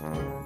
Mm-hmm.